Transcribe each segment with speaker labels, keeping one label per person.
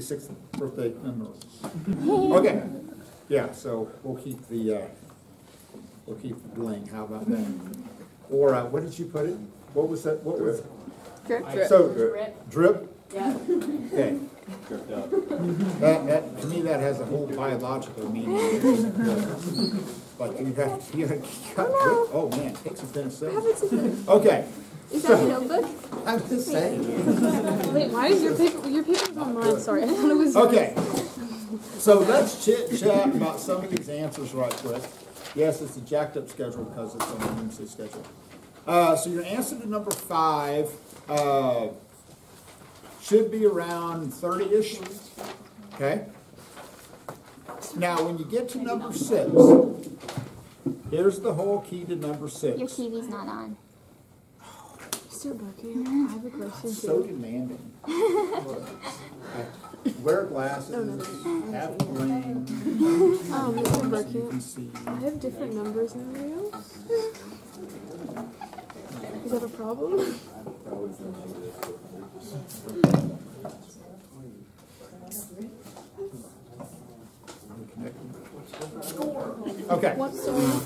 Speaker 1: sixth birthday memorial. Okay, yeah, so we'll keep the, uh, we'll keep the bling, how about that? Or, uh, what did you put it? What was that, what was?
Speaker 2: Drip, drip.
Speaker 1: So,
Speaker 3: Drip.
Speaker 1: drip,
Speaker 3: Yeah.
Speaker 1: okay. That, that, to me, that has a whole biological meaning. Like, you got, you got, you got drip, oh man, take some penicillin. Okay,
Speaker 2: Is that your notebook?
Speaker 1: I'm just saying.
Speaker 2: Wait, why is your paper, your paper's on mine? Sorry, I thought it was.
Speaker 1: Okay, so let's chit chat about some of these answers right quick. Yes, it's a jacked up schedule because it's on the Wednesday schedule. Uh, so your answer to number five, uh, should be around thirty-ish, okay? Now, when you get to number six, here's the whole key to number six.
Speaker 4: Your
Speaker 1: six.
Speaker 4: TV's not on.
Speaker 2: Mr. Bucky, I have a question
Speaker 1: So demanding. I Wear glasses, have brain,
Speaker 2: Um, Mr.
Speaker 1: you
Speaker 2: Bucky,
Speaker 1: can see.
Speaker 2: I have different numbers than you. Is that a problem?
Speaker 1: Okay.
Speaker 2: What's the,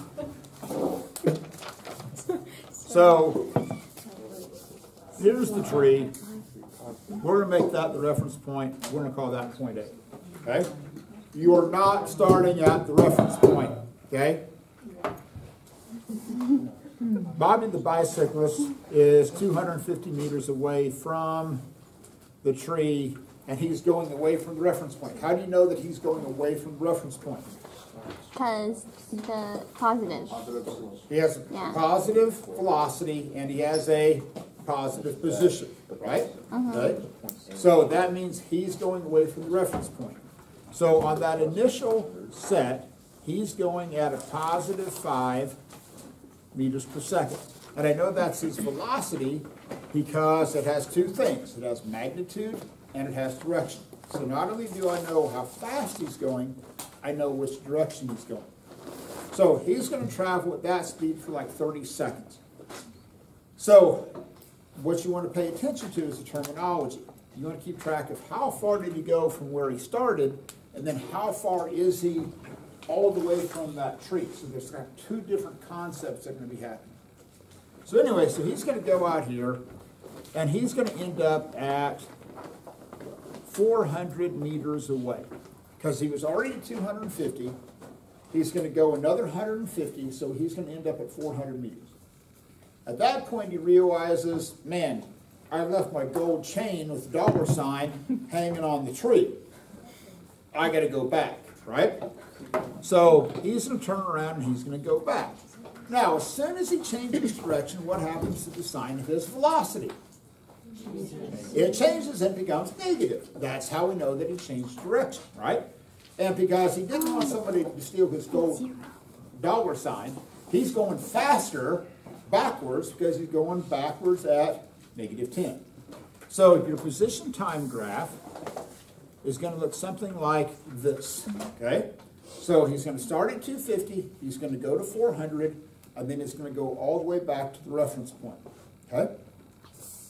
Speaker 1: So, here's the tree. We're gonna make that the reference point. We're gonna call that point A, okay? You are not starting at the reference point, okay? Bobby the bicyclist is two hundred and fifty meters away from the tree, and he's going away from the reference point. How do you know that he's going away from the reference point?
Speaker 4: Because the positive.
Speaker 1: He has a
Speaker 4: Yeah.
Speaker 1: positive velocity and he has a positive position, right? Uh-huh. Okay? So that means he's going away from the reference point. So on that initial set, he's going at a positive five meters per second. And I know that's his velocity because it has two things. It has magnitude and it has direction. So not only do I know how fast he's going, I know which direction he's going. So he's going to travel at that speed for like 30 seconds. So what you want to pay attention to is the terminology. You want to keep track of how far did he go from where he started, and then how far is he all the way from that tree. So there's got two different concepts that are going to be happening. So anyway, so he's going to go out here, and he's going to end up at 400 meters away because he was already at 250. He's going to go another 150, so he's going to end up at 400 meters. At that point, he realizes, man, I left my gold chain with the dollar sign hanging on the tree. I got to go back, right? So he's going to turn around and he's going to go back. Now, as soon as he changes direction, what happens to the sign of his velocity? It changes and becomes negative. That's how we know that he changed direction, right? And because he didn't want somebody to steal his gold dollar sign, he's going faster backwards because he's going backwards at negative 10. So your position time graph is going to look something like this, okay? So he's going to start at 250, he's going to go to 400, and then it's going to go all the way back to the reference point, okay?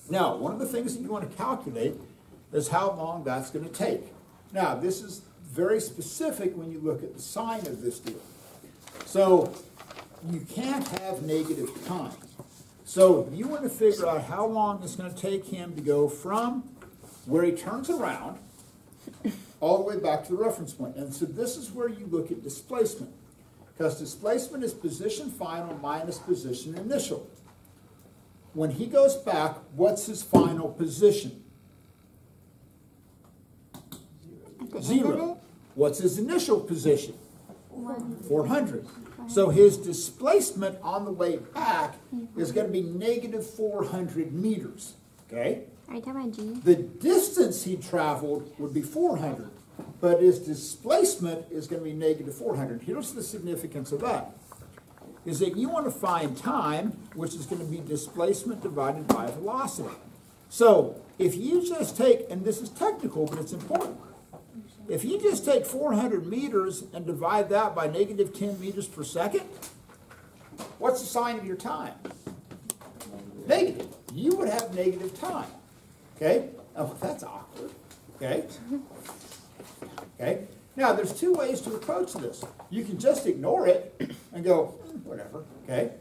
Speaker 1: Now, one of the things that you want to calculate is how long that's going to take. Now, this is very specific when you look at the sign of this deal. So, you can't have negative time. So, you want to figure out how long it's going to take him to go from where he turns around all the way back to the reference point. And so, this is where you look at displacement. Because displacement is position final minus position initial when he goes back, what's his final position?
Speaker 4: At the end of
Speaker 1: Zero. What's his initial position?
Speaker 4: one.
Speaker 1: 400. So his displacement on the way back is going to be negative 400 meters. Okay?
Speaker 4: Are you talking G?
Speaker 1: The distance he traveled would be 400, but his displacement is going to be negative 400. Here's the significance of that. Is that you want to find time, which is going to be displacement divided by velocity. So if you just take, and this is technical, but it's important. If you just take 400 meters and divide that by negative 10 meters per second, what's the sign of your time? Negative. You would have negative time. Okay? Oh, that's awkward. Okay? Okay? Now, there's two ways to approach this. You can just ignore it and go, "Hmm, whatever, okay?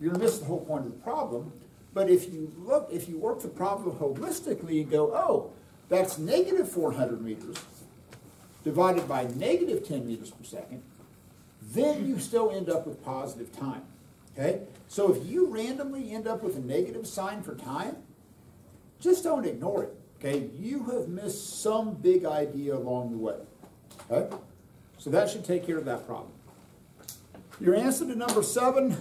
Speaker 1: You're gonna miss the whole point of the problem. But if you look, if you work the problem holistically and go, oh, that's negative 400 meters divided by negative 10 meters per second, then you still end up with positive time. Okay? So if you randomly end up with a negative sign for time, just don't ignore it. Okay? You have missed some big idea along the way. Okay? So that should take care of that problem. Your answer to number seven,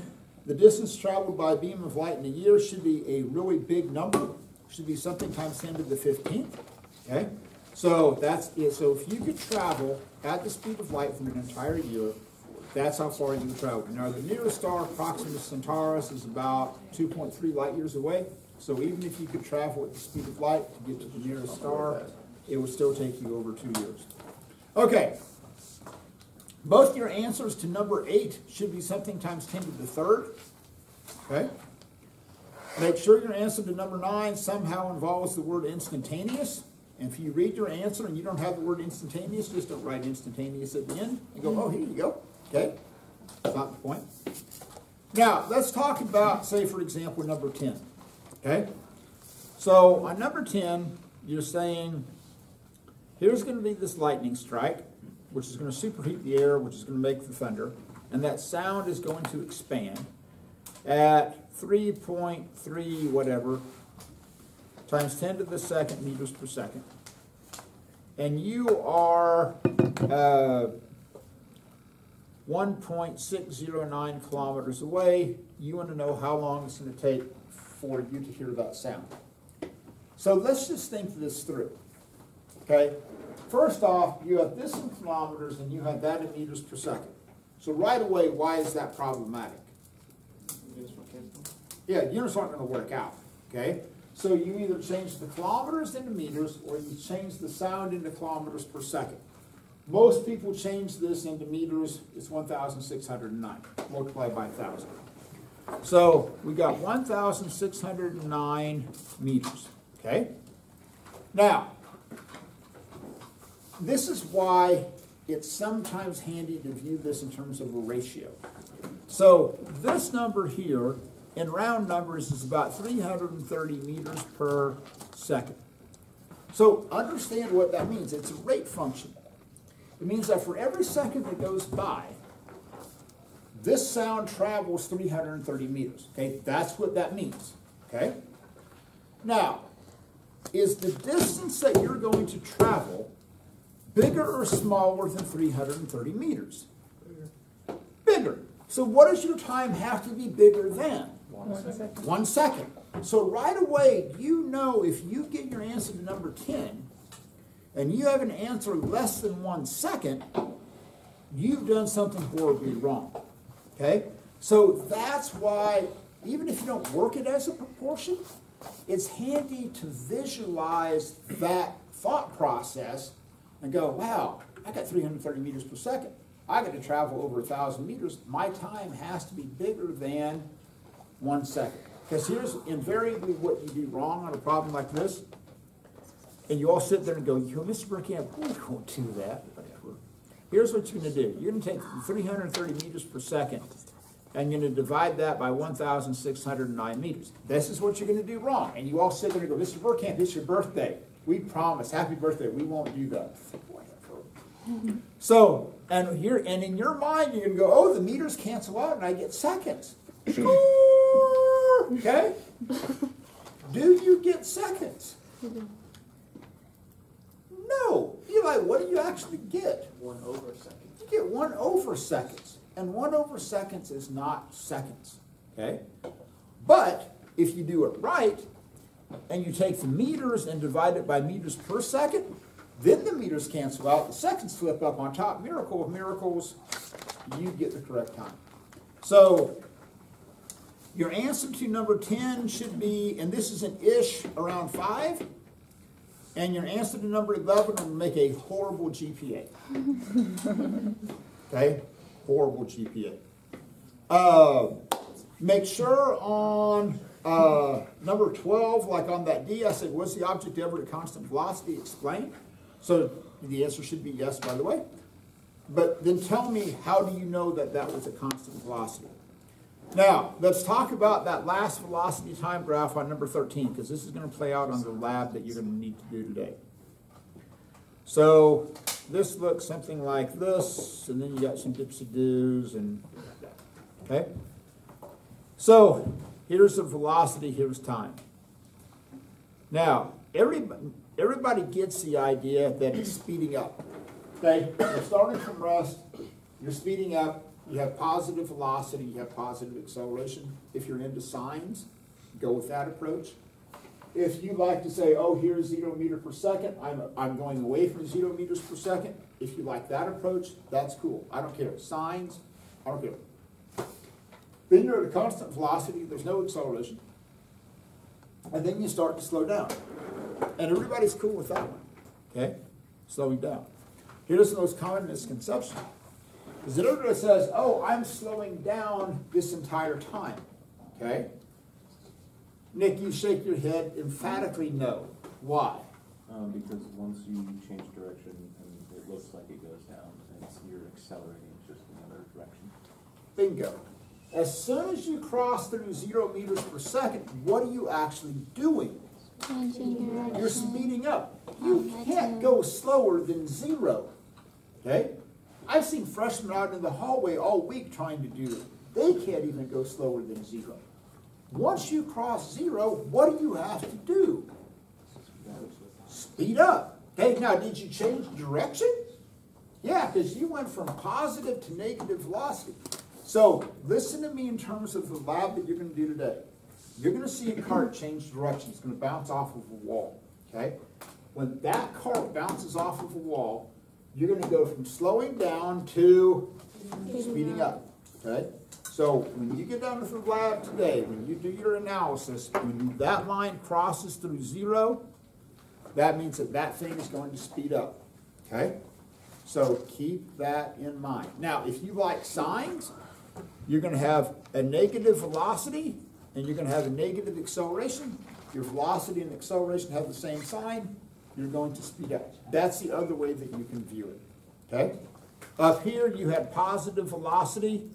Speaker 1: the distance traveled by a beam of light in a year should be a really big number. Should be something times 10 to the 15th. Okay? So that's it. So if you could travel at the speed of light for an entire year, that's how far you would travel. Now, the nearest star, Proxima Centauri, is about 2.3 light years away. So even if you could travel at the speed of light to get to the nearest star, it would still take you over two years. Okay. Both your answers to number eight should be something times 10 to the third. Okay? Make sure your answer to number nine somehow involves the word instantaneous. And if you read your answer and you don't have the word instantaneous, just don't write instantaneous at the end and go, oh, here you go. Okay? Not the point. Now, let's talk about, say, for example, number 10. Okay? So, on number 10, you're saying, here's going to be this lightning strike, which is going to superheat the air, which is going to make the thunder, and that sound is going to expand at 3.3 whatever times 10 to the second meters per second. And you are uh, 1.609 kilometers away. You want to know how long it's going to take for you to hear that sound. So let's just think this through. Okay? First off, you have this in kilometers and you have that in meters per second. So right away, why is that problematic? Yeah, units aren't going to work out. Okay? So you either change the kilometers into meters or you change the sound into kilometers per second. Most people change this into meters, it's 1,609, multiplied by 1,000. So we got 1,609 meters, okay? Now, this is why it's sometimes handy to view this in terms of a ratio. So this number here, in round numbers, is about 330 meters per second. So understand what that means. It's a rate function. It means that for every second that goes by, this sound travels 330 meters. Okay, that's what that means. Okay? Now, is the distance that you're going to travel bigger or smaller than 330 meters? Bigger. So what does your time have to be bigger than?
Speaker 2: One second.
Speaker 1: One second. So right away, you know if you get your answer to number 10 and you have an answer less than one second, you've done something horribly wrong. Okay? So that's why, even if you don't work it as a proportion, it's handy to visualize that thought process and go, wow, I got 330 meters per second. I got to travel over 1,000 meters. My time has to be bigger than one second. Because here's invariably what you do wrong on a problem like this. And you all sit there and go, you know, Mr. Bergkamp, we won't do that. Here's what you're going to do. You're going to take 330 meters per second and you're going to divide that by 1,609 meters. This is what you're going to do wrong. And you all sit there and go, Mr. Bergkamp, it's your birthday. We promise. Happy birthday. We won't do that. So, and here, and in your mind, you're going to go, oh, the meters cancel out and I get seconds. Okay? Do you get seconds? No. Eli, what do you actually get?
Speaker 3: One over a second.
Speaker 1: You get one over seconds. And one over seconds is not seconds. Okay? But if you do it right, and you take the meters and divide it by meters per second, then the meters cancel out, the seconds flip up on top. Miracle of miracles, you get the correct time. So your answer to number 10 should be, and this is an ish around 5, and your answer to number 11 will make a horrible GPA. okay? Horrible GPA. Uh, make sure on uh, number 12, like on that D, I said, was the object ever at constant velocity? Explain. So the answer should be yes, by the way. But then tell me, how do you know that that was a constant velocity? Now, let's talk about that last velocity time graph on number 13, because this is going to play out on the lab that you're going to need to do today. So this looks something like this, and then you got some dipsy doos and okay. So here's the velocity, here's time. Now, everybody, everybody gets the idea that it's speeding up. Okay, you're starting from rest, you're speeding up, you have positive velocity, you have positive acceleration. If you're into signs, go with that approach. If you like to say, oh, here's zero meter per second, I'm, I'm going away from zero meters per second, if you like that approach, that's cool. I don't care. Signs, I don't care. Then you're at a constant velocity, there's no acceleration. And then you start to slow down. And everybody's cool with that one. Okay? Slowing down. Here's the most common misconception. Is that everybody says, oh, I'm slowing down this entire time. Okay? Nick, you shake your head emphatically no. Why?
Speaker 3: Um, because once you change direction and it looks like it goes down, it's, you're accelerating just in the direction.
Speaker 1: Bingo. As soon as you cross through zero meters per second, what are you actually doing?
Speaker 4: Changing direction.
Speaker 1: You're speeding up. You can't go slower than zero. Okay? I've seen freshmen out in the hallway all week trying to do it. They can't even go slower than zero. Once you cross zero, what do you have to do? Speed up. Okay, now did you change direction? Yeah, because you went from positive to negative velocity. So listen to me in terms of the lab that you're going to do today. You're going to see a cart change direction. It's going to bounce off of a wall. Okay? When that cart bounces off of a wall, you're going to go from slowing down to speeding up. Okay? So when you get down to the lab today, when you do your analysis, when that line crosses through zero, that means that that thing is going to speed up. Okay? So keep that in mind. Now, if you like signs, you're going to have a negative velocity and you're going to have a negative acceleration. Your velocity and acceleration have the same sign. You're going to speed up. That's the other way that you can view it. Okay? Up here, you had positive velocity.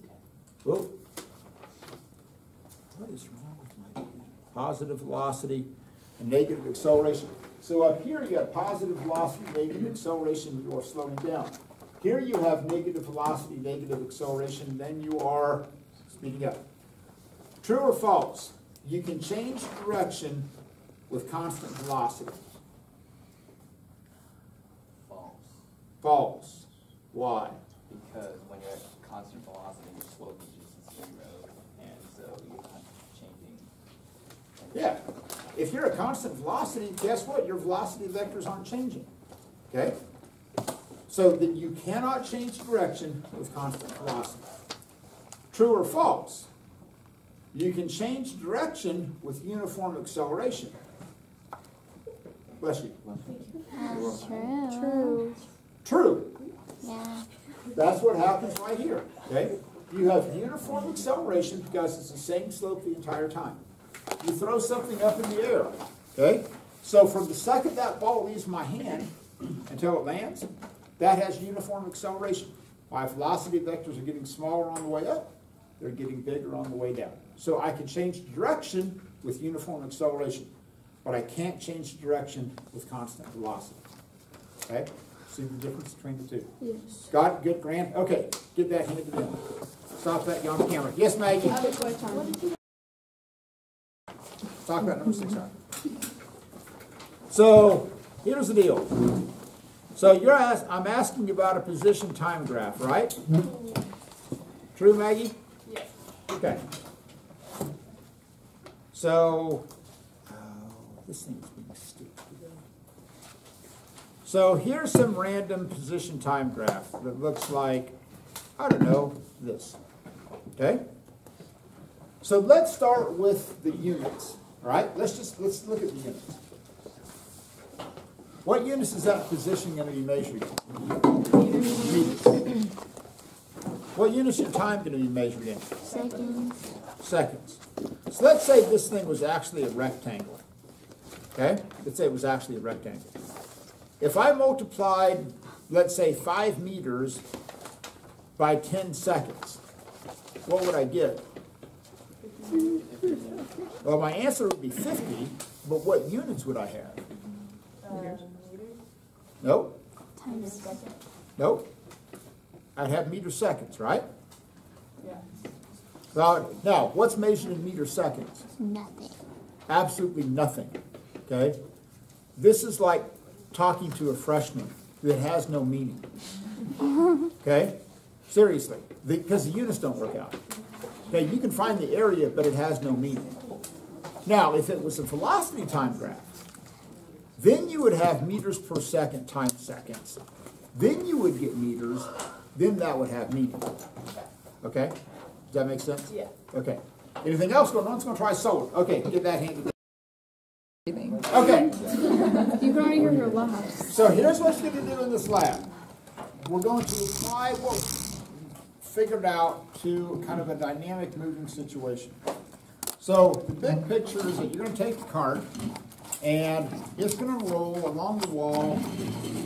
Speaker 1: Whoa. What is wrong with my positive velocity and negative acceleration? So up here, you have positive velocity, negative acceleration, you are slowing down. Here you have negative velocity, negative acceleration, then you are speeding up. True or false? You can change direction with constant velocity.
Speaker 5: False.
Speaker 1: False. Why?
Speaker 5: Because when you're at constant velocity, your slope is just zero, and so you're not changing.
Speaker 1: Yeah. If you're at constant velocity, guess what? Your velocity vectors aren't changing. Okay? So then you cannot change direction with constant velocity. True or false? You can change direction with uniform acceleration. Bless you.
Speaker 4: That's true.
Speaker 2: True.
Speaker 1: True.
Speaker 4: Yeah.
Speaker 1: That's what happens right here. Okay? You have uniform acceleration because it's the same slope the entire time. You throw something up in the air. Okay? So from the second that ball leaves my hand until it lands, that has uniform acceleration. My velocity vectors are getting smaller on the way up, they're getting bigger on the way down. So I can change direction with uniform acceleration, but I can't change direction with constant velocity. Okay? See the difference between the two?
Speaker 2: Yes.
Speaker 1: Got it? Good, Grant? Okay, get that handed to them. Stop that, get on the camera. Yes, Maggie?
Speaker 2: I have a question.
Speaker 1: Talk about number six. huh? So, here's the deal. So you're ask, I'm asking you about a position time graph, right? True, Maggie?
Speaker 2: Yes.
Speaker 1: Okay. So, oh, this thing's being stupid today. So here's some random position time graph that looks like, I don't know, this. Okay? So let's start with the units, all right? Let's just, let's look at the units. What units is that position going to be measured in? What units of time going to be measured in?
Speaker 4: Seconds.
Speaker 1: seconds. So let's say this thing was actually a rectangle. Okay? Let's say it was actually a rectangle. If I multiplied, let's say, five meters by ten seconds, what would I get? Well, my answer would be fifty, but what units would I have? Nope,
Speaker 4: Times.
Speaker 1: nope. I'd have meter seconds, right? Now, now, what's measured in meter seconds?
Speaker 4: Nothing.
Speaker 1: absolutely nothing. Okay? This is like talking to a freshman that has no meaning. Okay? Seriously. Because the, units don't work out. Okay, you can find the area, but it has no meaning. Now, if it was a velocity time graph, then you would have meters per second times seconds. Then you would get meters, then that would have meaning. Okay? Does that make sense?
Speaker 2: Yeah.
Speaker 1: Okay. Anything else going on? Let's go try solar. Okay, get that handed. Okay,
Speaker 2: You can already hear her laugh.
Speaker 1: so here's what you're gonna do in this lab. We're going to apply what we figured out to kind of a dynamic moving situation. So the big picture is that you're gonna take the cart and it's gonna roll along the wall,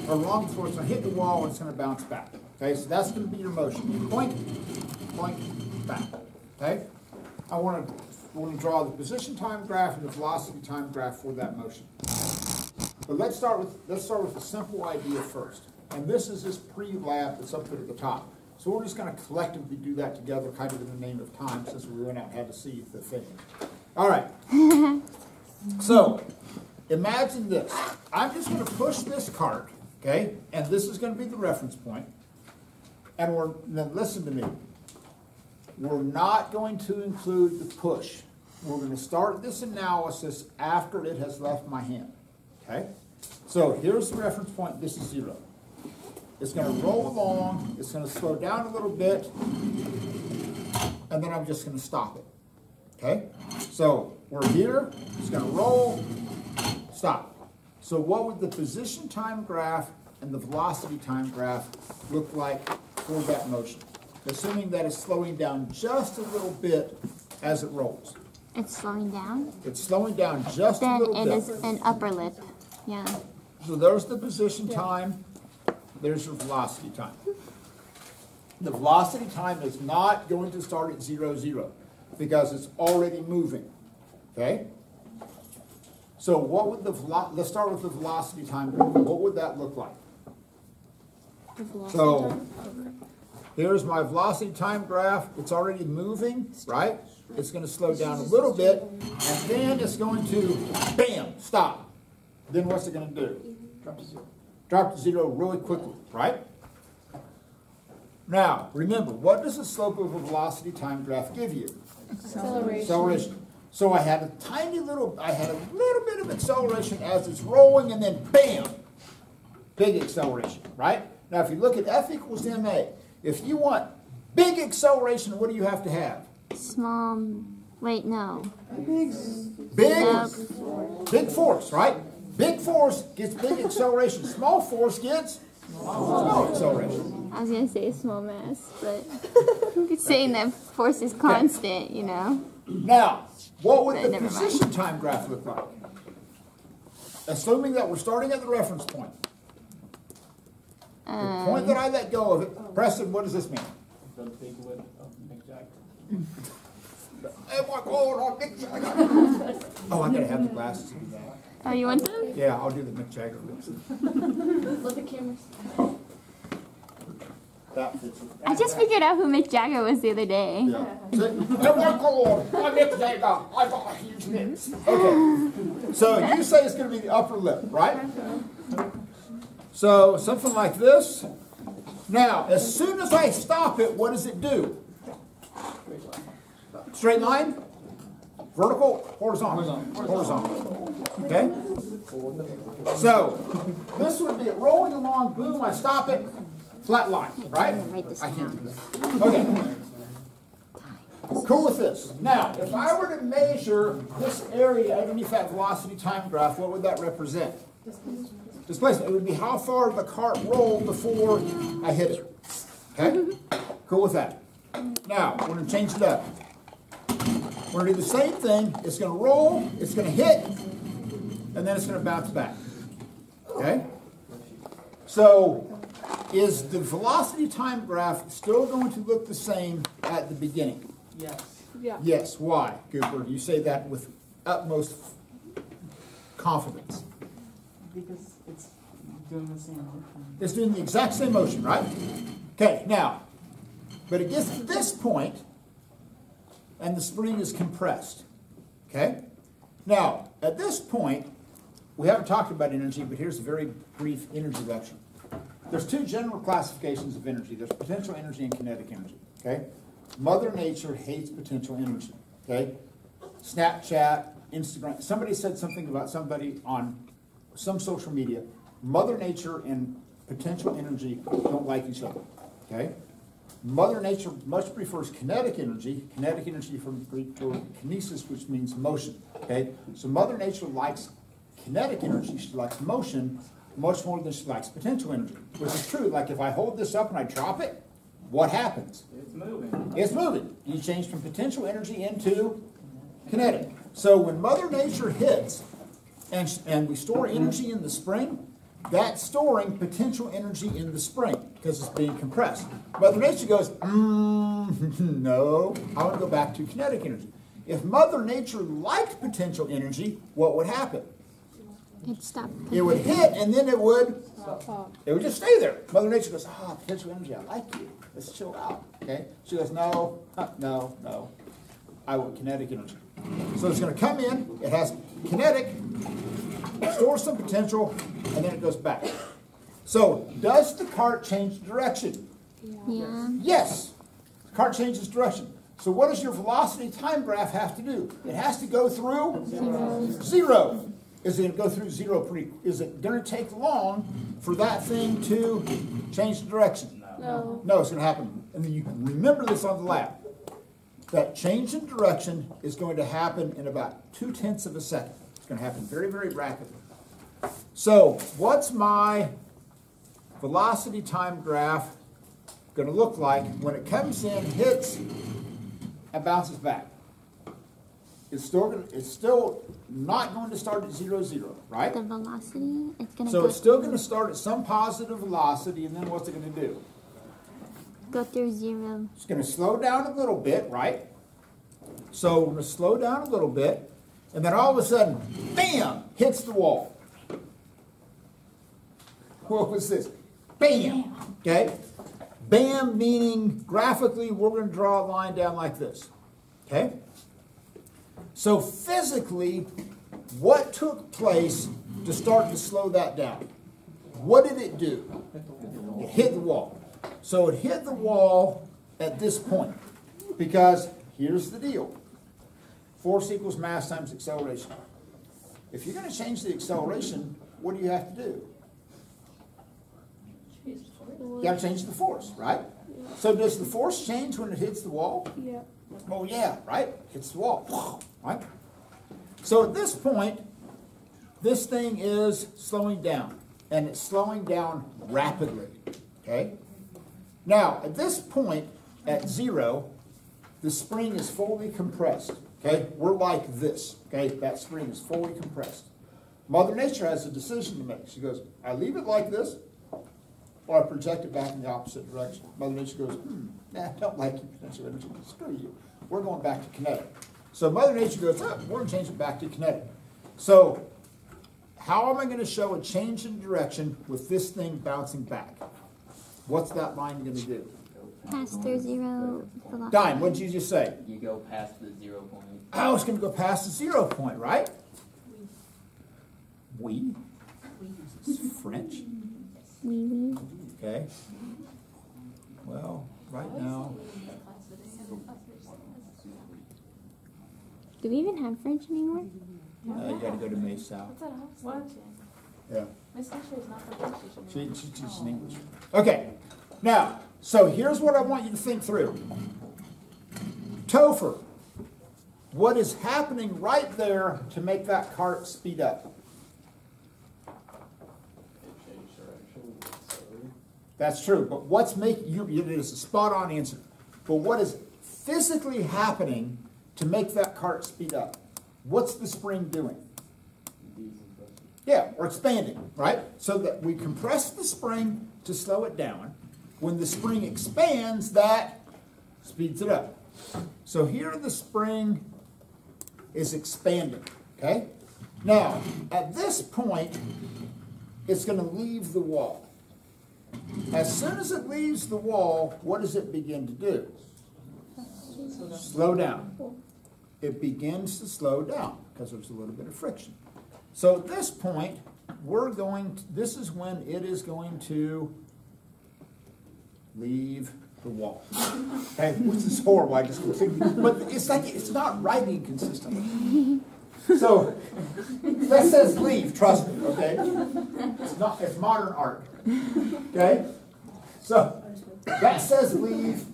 Speaker 1: or along the floor, it's gonna hit the wall and it's gonna bounce back. Okay, so that's gonna be your motion. Point, point, back. Okay? I wanna, I wanna draw the position time graph and the velocity time graph for that motion. But let's start with, let's start with a simple idea first. And this is this pre-lab that's up there at the top. So we're just gonna collectively do that together, kind of in the name of time, since we went out and had to see the thing. All right. So, imagine this. I'm just gonna push this cart, okay? And this is gonna be the reference point. And we're, then listen to me. We're not going to include the push. We're gonna start this analysis after it has left my hand, okay? So here's the reference point, this is zero. It's gonna roll along, it's gonna slow down a little bit, and then I'm just gonna stop it, okay? So we're here, it's gonna roll, stop. So what would the position time graph and the velocity time graph look like for that motion? Assuming that it's slowing down just a little bit as it rolls.
Speaker 4: It's slowing down.
Speaker 1: It's slowing down just a
Speaker 4: Then
Speaker 1: little
Speaker 4: it
Speaker 1: bit.
Speaker 4: is an upper lip. Yeah.
Speaker 1: So there's the position time, there's your velocity time. The velocity time is not going to start at zero, zero, because it's already moving, okay? So what would the let's start with the velocity time, what would that look like?
Speaker 2: The velocity
Speaker 1: So,
Speaker 2: time?
Speaker 1: Here's my velocity time graph, it's already moving, right? It's gonna slow down a little bit, and then it's going to, bam, stop. Then what's it gonna do?
Speaker 5: Drop to zero.
Speaker 1: drop to zero really quickly, right? Now, remember, what does the slope of a velocity time graph give you?
Speaker 2: Acceleration.
Speaker 1: Acceleration. So I had a tiny little, I had a little bit of acceleration as it's rolling, and then bam, big acceleration, right? Now, if you look at F equals ma, if you want big acceleration, what do you have to have?
Speaker 4: Small. Wait, no.
Speaker 1: Big,
Speaker 4: Nope.
Speaker 1: big force, right? Big force gets big acceleration. Small force gets small acceleration.
Speaker 4: I was gonna say small mass, but it's saying that force is constant. You know.
Speaker 1: Now, what would
Speaker 4: Okay,
Speaker 1: the
Speaker 4: never mind.
Speaker 1: position time graph look like? Assuming that we're starting at the reference point. The um, point that I let go of it, Preston, what does this mean?
Speaker 5: Don't take away oh, Mick Jagger.
Speaker 1: Am I going on Mick Jagger? Oh, I gotta have the glasses to do that.
Speaker 4: Oh, you want them?
Speaker 1: Yeah, I'll do the Mick Jagger lips.
Speaker 2: Let the cameras.
Speaker 1: That fits.
Speaker 4: I just figured out who Mick Jagger was the other day.
Speaker 1: Yeah. See? Am I going on Mick Jagger? I've got huge lips. Okay. So you say it's gonna be the upper lip, right? Uh-huh. So something like this. Now, as soon as I stop it, what does it do? Straight line? Vertical? Horizontal? Horizontal. Okay? So, this would be rolling along, boom, I stop it, flat line, right? I can't do that. Okay. Cool with this. Now, if I were to measure this area underneath that velocity time graph, what would that represent? Displacement. It would be how far the cart rolled before I hit it. Okay? Cool with that. Now, we're going to change it up. We're going to do the same thing. It's going to roll, it's going to hit, and then it's going to bounce back. Okay? So, is the velocity time graph still going to look the same at the beginning?
Speaker 5: Yes.
Speaker 2: Yeah.
Speaker 1: Yes, why, Cooper? You say that with utmost confidence.
Speaker 5: Because it's doing the same motion.
Speaker 1: It's doing the exact same motion, right? Okay, now, but it gets to this point, and the spring is compressed. Okay? Now, at this point, we haven't talked about energy, but here's a very brief energy lecture. There's two general classifications of energy. There's potential energy and kinetic energy. Okay? Mother Nature hates potential energy. Okay? Snapchat, Instagram. Somebody said something about somebody on some social media. Mother Nature and potential energy don't like each other. Okay? Mother Nature much prefers kinetic energy, kinetic energy from Greek word kinesis, which means motion. Okay? So Mother Nature likes kinetic energy, she likes motion much more than she likes potential energy. Which is true. Like if I hold this up and I drop it, what happens?
Speaker 5: It's moving.
Speaker 1: It's moving. You change from potential energy into kinetic. So when Mother Nature hits and, and we store energy in the spring, that's storing potential energy in the spring because it's being compressed. Mother Nature goes, mm, no, I want to go back to kinetic energy. If Mother Nature liked potential energy, what would happen?
Speaker 4: It stopped.
Speaker 1: It would hit and then it would
Speaker 2: Pop.
Speaker 1: it would just stay there. Mother Nature goes, ah, potential energy, I like you. Let's chill out. Okay? She goes, no, no, no. I want kinetic energy. So it's going to come in, it has kinetic, stores some potential, and then it goes back. So, does the cart change direction?
Speaker 4: Yeah.
Speaker 1: Yes. The cart changes direction. So, what does your velocity time graph have to do? It has to go through zero. zero. Is it going to go through zero pretty? Is it going to take long for that thing to change direction?
Speaker 2: No.
Speaker 1: No, it's going to happen. And then you can remember this on the lab. That change in direction is going to happen in about two tenths of a second. It's going to happen very, very rapidly. So, what's my velocity time graph going to look like when it comes in, hits, and bounces back? It's still, gonna, it's still not going to start at zero, zero, right?
Speaker 4: The velocity, it's gonna
Speaker 1: So it's still going to start at some positive velocity, and then what's it going to do?
Speaker 4: Go through.
Speaker 1: It's going to slow down a little bit, right? So we're going to slow down a little bit, and then all of a sudden, bam, hits the wall. What was this? Bam. Okay? Bam meaning graphically, we're going to draw a line down like this. Okay? So physically, what took place to start to slow that down? What did it do? It hit the wall. So it hit the wall at this point. Because here's the deal force equals mass times acceleration. If you're going to change the acceleration, what do you have to do? You got to change the force, right? So does the force change when it hits the wall?
Speaker 2: Yeah.
Speaker 1: Oh yeah, right? Hits the wall, right? So at this point, this thing is slowing down, and it's slowing down rapidly. Okay. Now at this point, at zero, the spring is fully compressed. Okay, we're like this. Okay, that spring is fully compressed. Mother Nature has a decision to make. She goes, I leave it like this, or I project it back in the opposite direction. Mother Nature goes, hmm, nah, I don't like your potential energy. Screw you. We're going back to kinetic. So Mother Nature goes, oh, we're going to change it back to kinetic. So how am I going to show a change in direction with this thing bouncing back? What's that line going to do?
Speaker 4: Pass through zero velocity.
Speaker 1: Dime, what did you just say?
Speaker 5: You go past the zero point.
Speaker 1: Oh, it's going to go past the zero point, right? We? This is French?
Speaker 4: Wee wee.
Speaker 1: Okay. Well, right now,
Speaker 4: Do we even have French anymore?
Speaker 1: uh, you got to go to May South.
Speaker 2: What?
Speaker 1: Yeah.
Speaker 2: Miss Ashley is not from
Speaker 1: She, she teaches English. Okay. Now, so here's what I want you to think through. Topher, what is happening right there to make that cart speed up? That's true, but what's making you? It is a spot-on answer. But what is physically happening to make that cart speed up? What's the spring doing? Yeah, or expanding, right? So that we compress the spring to slow it down. When the spring expands, that speeds it up. So here the spring is expanding, okay? Now, at this point, it's going to leave the wall. As soon as it leaves the wall, what does it begin to do? Slow down. It begins to slow down because there's a little bit of friction. So at this point, we're going, to, this is when it is going to leave the wall. Okay, which is horrible, I just, but it's like, it's not writing consistently. So, that says leave, trust me, okay? It's not, it's modern art. Okay? So, that says leave.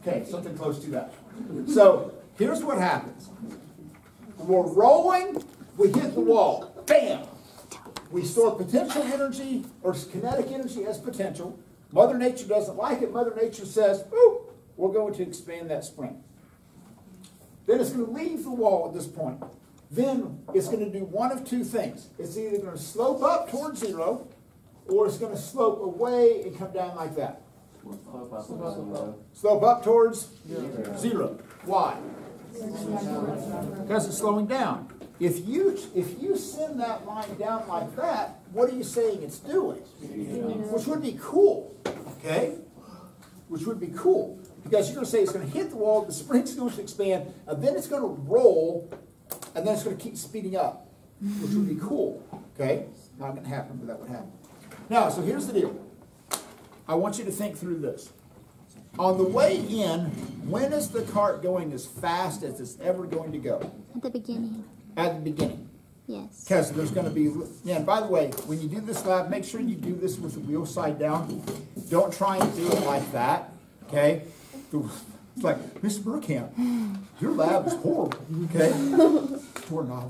Speaker 1: Okay, something close to that. So, here's what happens. We're rolling, we hit the wall. Bam! We store potential energy or kinetic energy as potential. Mother Nature doesn't like it. Mother Nature says, ooh, we're going to expand that spring. Then it's going to leave the wall at this point. Then it's going to do one of two things. It's either going to slope up towards zero, or it's going to slope away and come down like that.
Speaker 3: Slope up to zero.
Speaker 1: Slope up towards zero. Why? Because it's slowing down. If you if you send that line down like that, what are you saying it's doing? Which would be cool, okay? Which would be cool because you're going to say it's going to hit the wall, the spring's going to expand, and then it's going to roll, and then it's going to keep speeding up, which would be cool, okay? Not going to happen, but that would happen. Now, so here's the deal. I want you to think through this. On the way in, when is the cart going as fast as it's ever going to go?
Speaker 4: At the beginning.
Speaker 1: At the beginning.
Speaker 4: Yes.
Speaker 1: Because there's going to be, yeah, and by the way, when you do this lab, make sure you do this with the wheel side down. Don't try and do it like that, okay? It's like, Mr. Bergkamp, your lab is horrible, okay?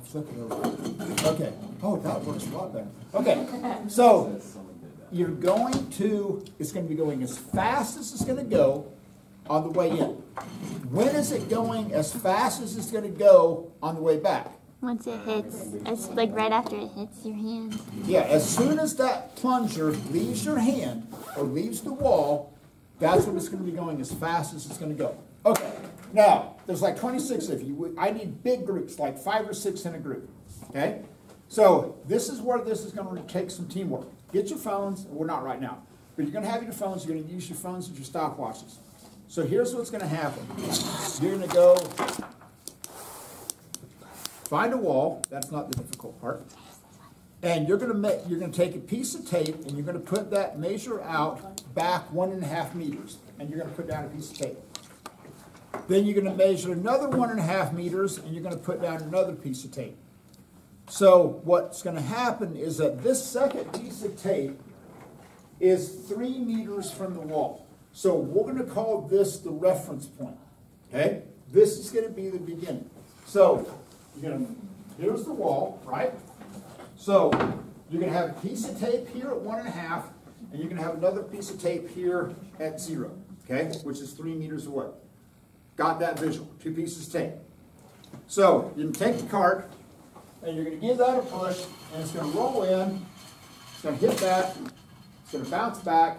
Speaker 1: Flip it over. Okay, oh, that works a lot better. Okay, so
Speaker 3: Someone did that.
Speaker 1: you're going to, it's going to be going as fast as it's going to go on the way in. When is it going as fast as it's going to go on the way back?
Speaker 4: Once it hits, it's like right after it hits your hand.
Speaker 1: Yeah, as soon as that plunger leaves your hand or leaves the wall, that's when it's going to be going as fast as it's going to go. Okay, now there's like 26 of you. I need big groups, like five or six in a group. Okay, so this is where this is going to take some teamwork. Get your phones. We're well, not right now, but you're going to have your phones. You're going to use your phones as your stopwatches. So here's what's going to happen. You're going to go find a wall. That's not the difficult part. And you're gonna make, you're gonna take a piece of tape and you're gonna put that measure out back one and a half meters, and you're gonna put down a piece of tape. Then you're gonna measure another one and a half meters, and you're gonna put down another piece of tape. So what's gonna happen is that this second piece of tape is three meters from the wall. So we're gonna call this the reference point, okay? This is gonna be the beginning. So, you're gonna, here's the wall, right? So you're gonna have a piece of tape here at one and a half, and you're gonna have another piece of tape here at zero, okay? Which is three meters away. Got that visual, two pieces of tape. So you can take the cart, and you're gonna give that a push, and it's gonna roll in, it's gonna hit that, it's gonna bounce back,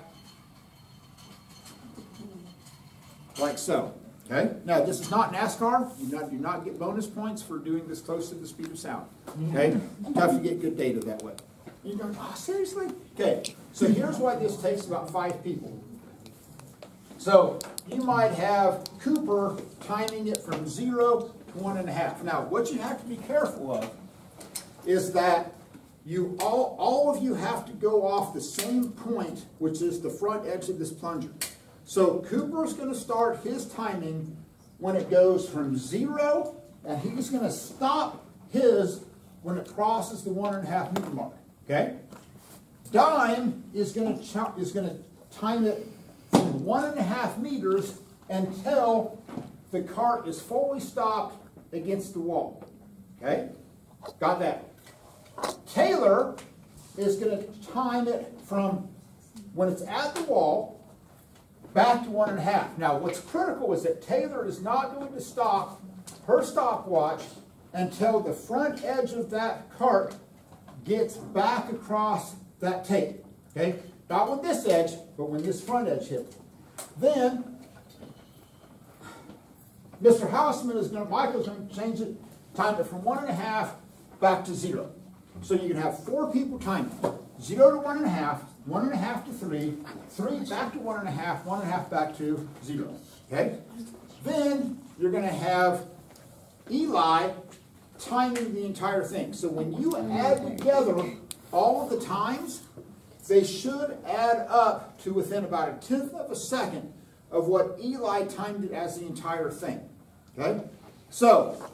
Speaker 1: like so. Okay? Now, this is not NASCAR. You not, do not get bonus points for doing this close to the speed of sound. Okay? Tough to get good data that way. You go, oh, seriously? Okay, so here's why this takes about five people. So you might have Cooper timing it from zero to one and a half. Now, what you have to be careful of is that you all, all of you have to go off the same point, which is the front edge of this plunger. So Cooper's going to start his timing when it goes from zero, and he's going to stop his when it crosses the one and a half meter mark. Okay? Dime is going to is going to time it from one and a half meters until the cart is fully stopped against the wall. Okay? Got that? Taylor is going to time it from when it's at the wall back to one and a half. Now, what's critical is that Taylor is not going to stop her stopwatch until the front edge of that cart gets back across that tape. Okay? Not with this edge, but when this front edge hits. Then, Mr. Hausman is going to, Michael's going to change it, time it from one and a half back to zero. So you can have four people time it. Zero to one and a half, one and a half to three, three back to one and a half, one and a half back to zero. Okay? Then you're going to have Eli timing the entire thing. So when you add together all of the times, they should add up to within about a tenth of a second of what Eli timed it as the entire thing. Okay? So,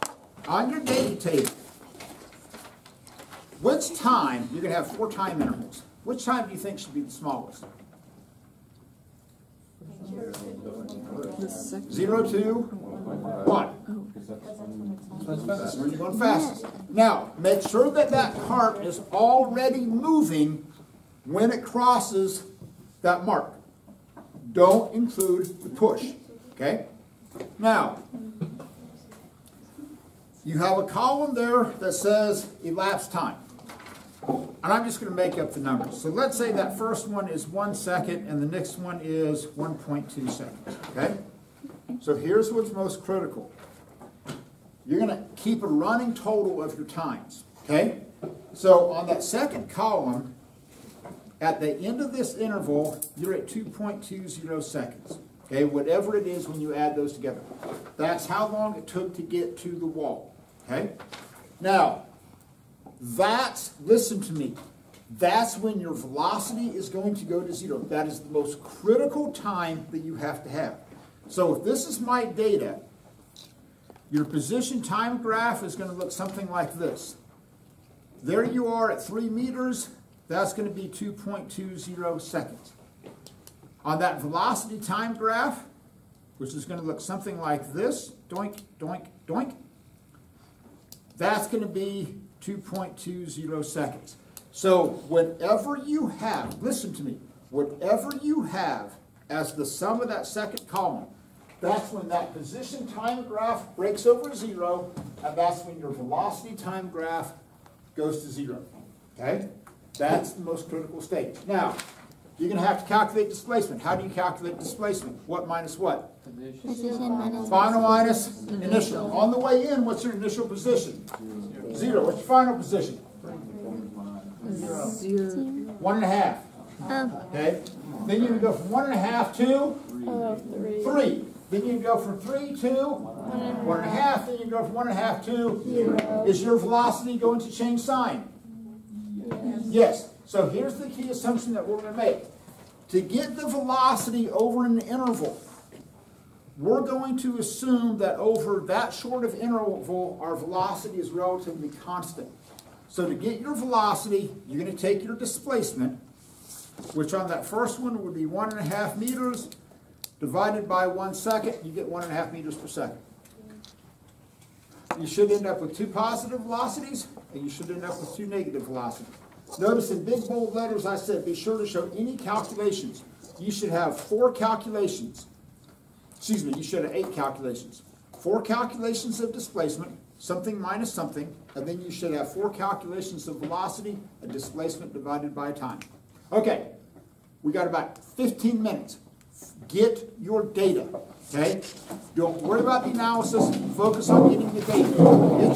Speaker 1: on your data table, which time, you're going to have four time intervals. Which time do you think should be the smallest? Zero, two, one.
Speaker 3: That's,
Speaker 1: where you're going fastest. Now, make sure that that cart is already moving when it crosses that mark. Don't include the push, okay? Now, you have a column there that says elapsed time. And I'm just going to make up the numbers. So let's say that first one is one second and the next one is 1.2 seconds, okay? So here's what's most critical. You're going to keep a running total of your times, okay? So on that second column, at the end of this interval, you're at 2.20 seconds, okay? Whatever it is when you add those together. That's how long it took to get to the wall, okay? Now, that's, listen to me, that's when your velocity is going to go to zero. That is the most critical time that you have to have. So if this is my data, your position time graph is going to look something like this. There you are at 3 meters. That's going to be 2.20 seconds. On that velocity time graph, which is going to look something like this, doink, doink, doink, that's going to be 2.20 seconds. So whatever you have, listen to me, whatever you have as the sum of that second column, that's when that position time graph breaks over zero, and that's when your velocity time graph goes to zero. Okay? That's the most critical stage. Now, you're going to have to calculate displacement. How do you calculate displacement? What minus what?
Speaker 4: Position.
Speaker 1: Final minus initial. On the way in, what's your initial position? Zero. What's your final position?
Speaker 2: Zero.
Speaker 1: One and a half.
Speaker 4: Oh,
Speaker 1: Okay? Then you can go from one and a half to
Speaker 2: Oh, three.
Speaker 1: three. Then you can go from three to one and a half. Then you can go from one and a half to
Speaker 2: Zero.
Speaker 1: Is your velocity going to change sign? Yes. Yes. So here's the key assumption that we're going to make. To get the velocity over an interval, we're going to assume that over that short of interval, our velocity is relatively constant. So to get your velocity, you're going to take your displacement, which on that first one would be one and a half meters, divided by one second, you get one and a half meters per second. You should end up with two positive velocities, and you should end up with two negative velocities. Notice in big bold letters I said, be sure to show any calculations. You should have four calculations. Excuse me, you should have eight calculations. Four calculations of displacement, something minus something, and then you should have four calculations of velocity and displacement divided by time. Okay, we got about 15 minutes. Get your data, okay? Don't worry about the analysis, focus on getting the data. Get